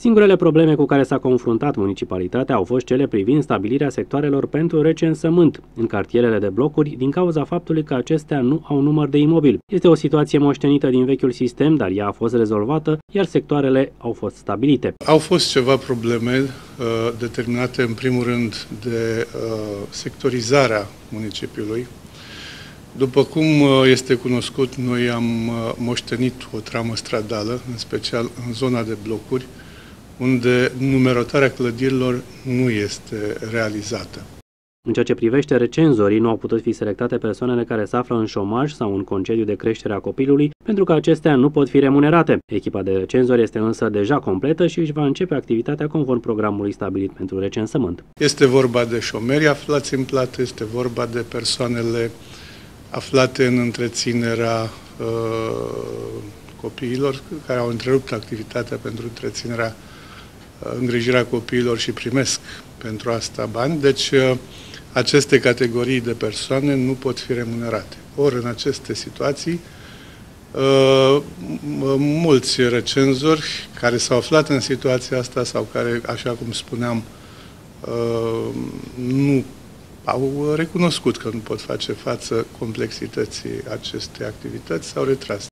Singurele probleme cu care s-a confruntat municipalitatea au fost cele privind stabilirea sectoarelor pentru recensământ în cartierele de blocuri din cauza faptului că acestea nu au număr de imobil. Este o situație moștenită din vechiul sistem, dar ea a fost rezolvată, iar sectoarele au fost stabilite. Au fost ceva probleme uh, determinate în primul rând de uh, sectorizarea municipiului. După cum uh, este cunoscut, noi am uh, moștenit o tramă stradală, în special în zona de blocuri, unde numerotarea clădirilor nu este realizată. În ceea ce privește recenzorii, nu au putut fi selectate persoanele care se află în șomaj sau în concediu de creștere a copilului, pentru că acestea nu pot fi remunerate. Echipa de recenzori este însă deja completă și își va începe activitatea conform programului stabilit pentru recensământ. Este vorba de șomeri aflați în plată, este vorba de persoanele aflate în întreținerea uh, copiilor care au întrerupt activitatea pentru întreținerea îngrijirea copiilor și primesc pentru asta bani, deci uh, aceste categorii de persoane nu pot fi remunerate. Ori în aceste situații, uh, mulți recenzori care s-au aflat în situația asta sau care, așa cum spuneam, uh, nu au recunoscut că nu pot face față complexității acestei activități, s-au retras